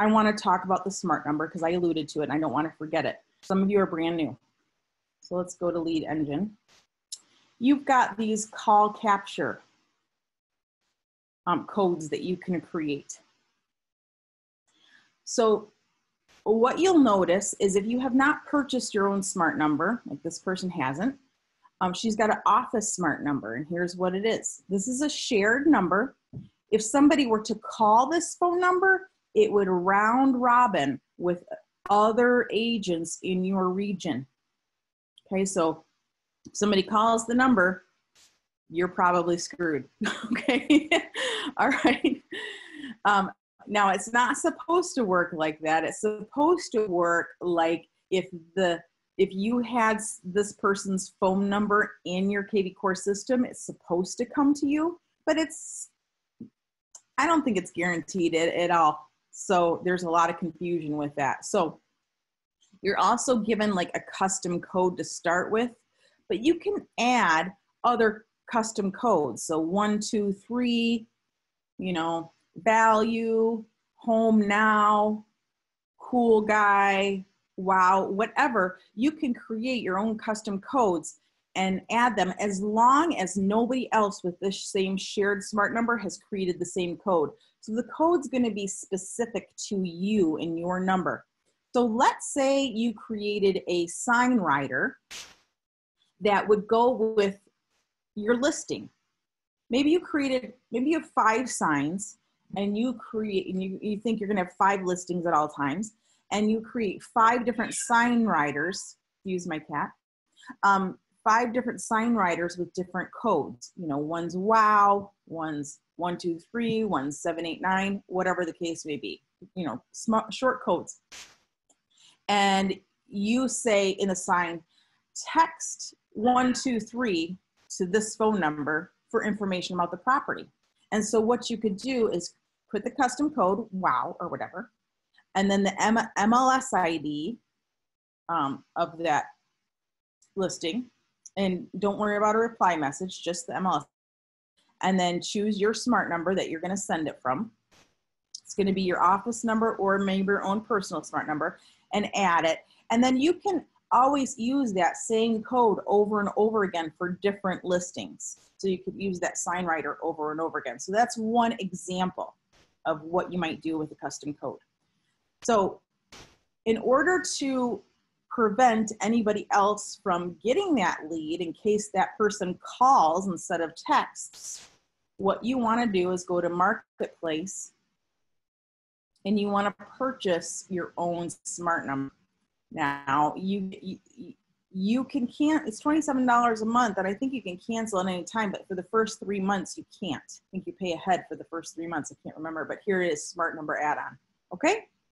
I want to talk about the smart number because I alluded to it and I don't want to forget it. Some of you are brand new. So let's go to lead engine. You've got these call capture um, codes that you can create. So what you'll notice is if you have not purchased your own smart number, like this person hasn't, um, she's got an office smart number and here's what it is. This is a shared number. If somebody were to call this phone number, it would round robin with other agents in your region. Okay, so somebody calls the number, you're probably screwed. okay, all right. Um, now it's not supposed to work like that. It's supposed to work like if the if you had this person's phone number in your kvCore system, it's supposed to come to you, but it's I don't think it's guaranteed at, at all. So there's a lot of confusion with that. So you're also given like a custom code to start with, but you can add other custom codes. So one, two, three, you know, value, home now, cool guy, wow, whatever. You can create your own custom codes and add them as long as nobody else with the same shared smart number has created the same code. So the code's gonna be specific to you and your number. So let's say you created a sign rider that would go with your listing. Maybe you created, maybe you have five signs and you create, and you, you think you're gonna have five listings at all times, and you create five different sign riders, use my cat, um, five different sign riders with different codes. You know, one's wow, one's one, two, three, one's seven, eight, nine, whatever the case may be. You know, short codes. And you say in a sign, text one, two, three to this phone number for information about the property. And so what you could do is put the custom code, wow, or whatever, and then the M MLS ID um, of that listing. And don't worry about a reply message, just the MLS. And then choose your smart number that you're going to send it from. It's going to be your office number or maybe your own personal smart number and add it. And then you can always use that same code over and over again for different listings. So you could use that sign rider over and over again. So that's one example of what you might do with a custom code. So in order to prevent anybody else from getting that lead in case that person calls instead of texts, what you want to do is go to Marketplace and you want to purchase your own smart number. Now, you, you, you can can it's $27 a month and I think you can cancel at any time, but for the first three months you can't. I think you pay ahead for the first three months. I can't remember, but here it is smart number add-on. Okay?